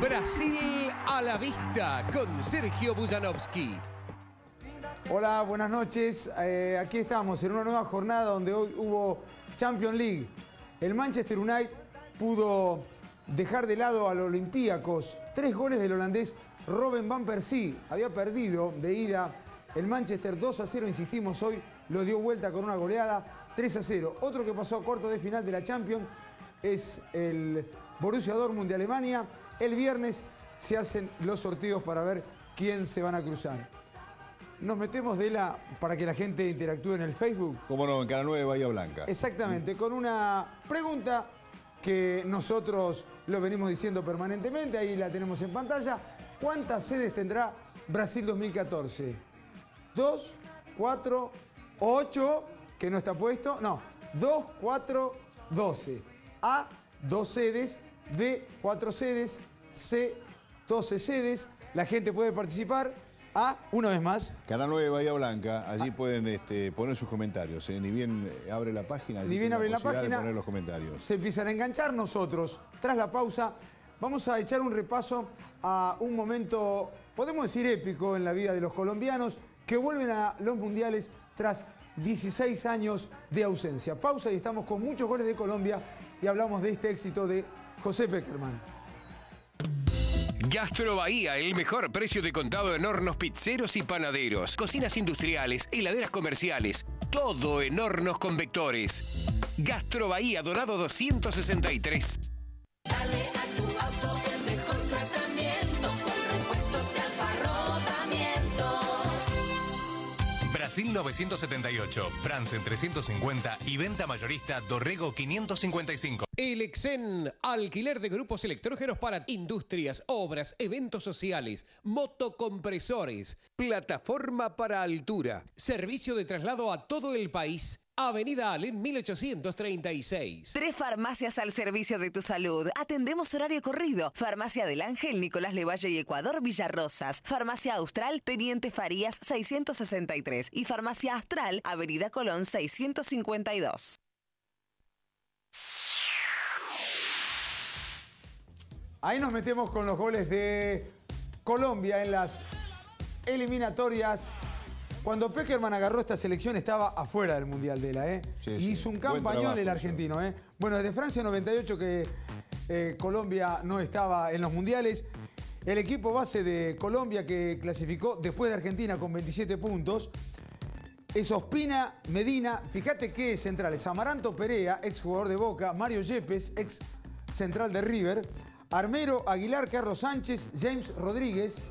Brasil a la vista con Sergio Bujanowski. Hola, buenas noches. Eh, aquí estamos en una nueva jornada donde hoy hubo Champions League. El Manchester United pudo dejar de lado al Olympiacos. Tres goles del holandés Robin Van Persie. Había perdido de ida el Manchester 2 a 0, insistimos hoy, lo dio vuelta con una goleada 3 a 0. Otro que pasó a cuarto de final de la Champions es el Borussia Dortmund de Alemania. El viernes se hacen los sorteos para ver quién se van a cruzar. Nos metemos de la para que la gente interactúe en el Facebook. Cómo no, en Canal 9 Bahía Blanca. Exactamente, con una pregunta que nosotros lo venimos diciendo permanentemente, ahí la tenemos en pantalla. ¿Cuántas sedes tendrá Brasil 2014? ¿Dos? ¿Cuatro? ¿Ocho? Que no está puesto. No, dos, cuatro, doce. A, dos sedes. B, cuatro sedes. C, doce sedes. La gente puede participar. A, una vez más. Canal 9 Bahía Blanca, allí pueden este, poner sus comentarios. ¿eh? Ni bien abre la página, Ni bien abre la página. poner los comentarios. Se empiezan a enganchar nosotros. Tras la pausa, vamos a echar un repaso a un momento, podemos decir épico en la vida de los colombianos, que vuelven a los mundiales tras 16 años de ausencia. Pausa y estamos con muchos goles de Colombia y hablamos de este éxito de José Peckerman. Gastro Bahía, el mejor precio de contado en hornos pizzeros y panaderos, cocinas industriales, heladeras comerciales, todo en hornos convectores. Gastro Bahía, Dorado 263. 1978, Bransen 350 y venta mayorista Dorrego 555. El Exen, alquiler de grupos electrógenos para industrias, obras, eventos sociales, motocompresores, plataforma para altura, servicio de traslado a todo el país Avenida Allen 1836. Tres farmacias al servicio de tu salud. Atendemos horario corrido. Farmacia del Ángel, Nicolás Levalle y Ecuador, Villarrosas. Farmacia Austral, Teniente Farías 663. Y Farmacia Astral, Avenida Colón 652. Ahí nos metemos con los goles de Colombia en las eliminatorias. Cuando Peckerman agarró esta selección estaba afuera del Mundial de la, ¿eh? Sí, y sí. hizo un campañón el argentino, ¿eh? Bueno, desde Francia 98 que eh, Colombia no estaba en los Mundiales. El equipo base de Colombia que clasificó después de Argentina con 27 puntos es Ospina Medina. Fíjate qué centrales. Amaranto Perea, ex jugador de Boca. Mario Yepes, ex central de River. Armero, Aguilar, Carlos Sánchez, James Rodríguez.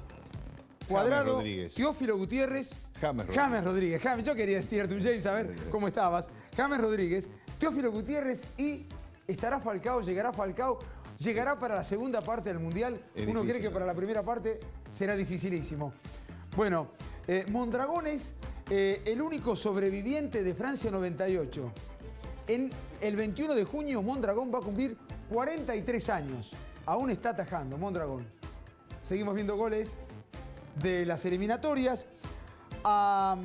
Cuadrado. Teófilo Gutiérrez. James Rodríguez. James Rodríguez. James, yo quería decirte un James, a ver cómo estabas. James Rodríguez, Teófilo Gutiérrez y estará Falcao, llegará Falcao, llegará para la segunda parte del Mundial. Es Uno cree que para la primera parte será dificilísimo. Bueno, eh, Mondragón es eh, el único sobreviviente de Francia 98. En el 21 de junio, Mondragón va a cumplir 43 años. Aún está atajando, Mondragón. Seguimos viendo goles de las eliminatorias. A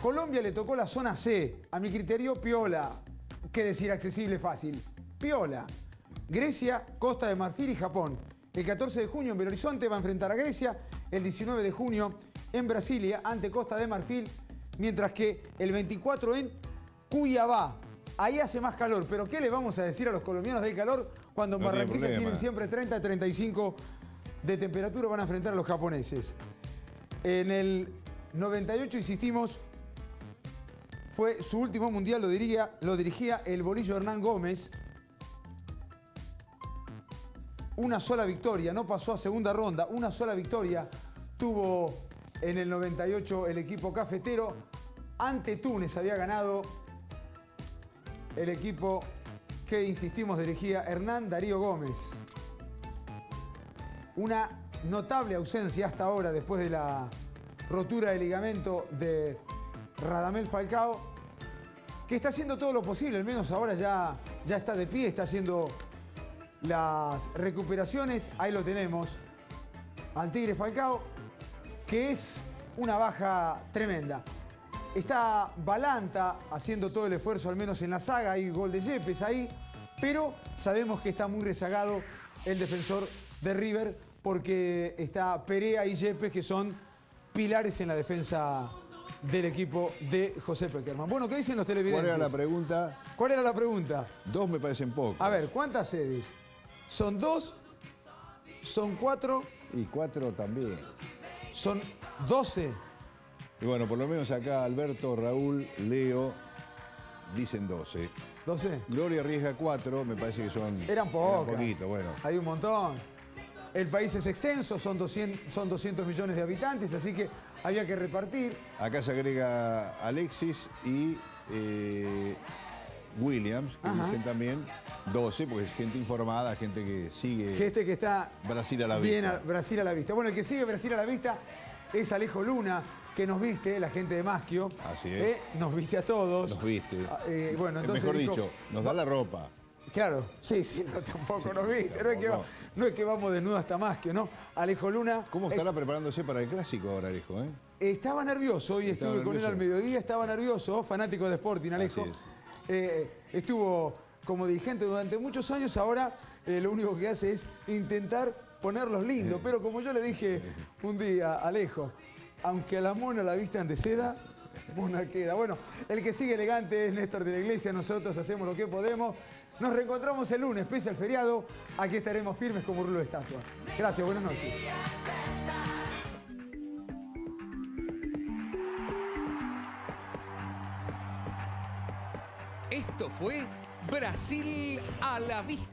Colombia le tocó la zona C. A mi criterio, Piola. ¿Qué decir accesible fácil? Piola. Grecia, Costa de Marfil y Japón. El 14 de junio en Belo Horizonte va a enfrentar a Grecia. El 19 de junio en Brasilia ante Costa de Marfil. Mientras que el 24 en Cuyabá. Ahí hace más calor. Pero ¿qué le vamos a decir a los colombianos del calor cuando en No Barranquilla tienen siempre 30 35 de temperatura? Van a enfrentar a los japoneses. En el 98, insistimos, fue su último mundial, lo, diría, lo dirigía el bolillo Hernán Gómez. Una sola victoria, no pasó a segunda ronda, una sola victoria tuvo en el 98 el equipo cafetero. Ante Túnez había ganado el equipo que, insistimos, dirigía Hernán Darío Gómez. Una notable ausencia hasta ahora después de la rotura de ligamento de Radamel Falcao, que está haciendo todo lo posible, al menos ahora ya, ya está de pie, está haciendo las recuperaciones, ahí lo tenemos, al Tigre Falcao, que es una baja tremenda. Está Balanta haciendo todo el esfuerzo, al menos en la saga, hay gol de Yepes ahí, pero sabemos que está muy rezagado el defensor de River porque está Perea y Yepes que son pilares en la defensa del equipo de José Peckerman. Bueno, ¿qué dicen los televidentes? ¿Cuál era la pregunta? ¿Cuál era la pregunta? Dos me parecen pocos. A ver, ¿cuántas sedes? ¿Son dos? ¿Son cuatro? Y cuatro también. ¿Son doce? Y bueno, por lo menos acá Alberto, Raúl, Leo dicen 12. ¿Doce? Gloria arriesga 4, me parece que son. Eran pocas. poquito, bueno. Hay un montón. El país es extenso, son 200, son 200 millones de habitantes, así que había que repartir. Acá se agrega Alexis y eh, Williams, que Ajá. dicen también 12, porque es gente informada, gente que sigue Gente que está Brasil a la bien vista. a- Brasil a la vista. Bueno, el que sigue Brasil a la vista es Alejo Luna, que nos viste, la gente de Masquio. Así es. Eh, nos viste a todos. Nos viste. Ah, eh, bueno, Es entonces mejor dijo- dicho, nos da la ropa. Claro, sí, sí, no, tampoco nos viste. No es, que, va- no es que vamos desnudos hasta Masquio, ¿no? Alejo Luna. ¿Cómo ex- estará preparándose para el clásico ahora, Alejo? Eh? Estaba nervioso, hoy Estaba estuve con él al mediodía, estaba nervioso, fanático de Sporting, Alejo. Así es. Eh, estuvo como dirigente durante muchos años, ahora eh, lo único que hace es intentar ponerlos lindos. Pero como yo le dije un día, Alejo, aunque a la mona la vistan de seda, mona queda. Bueno, el que sigue elegante es Néstor de la Iglesia, nosotros hacemos lo que podemos. Nos reencontramos el lunes, pese al feriado, aquí estaremos firmes como rulo de estatua. Gracias, buenas noches. Esto fue Brasil a la vista.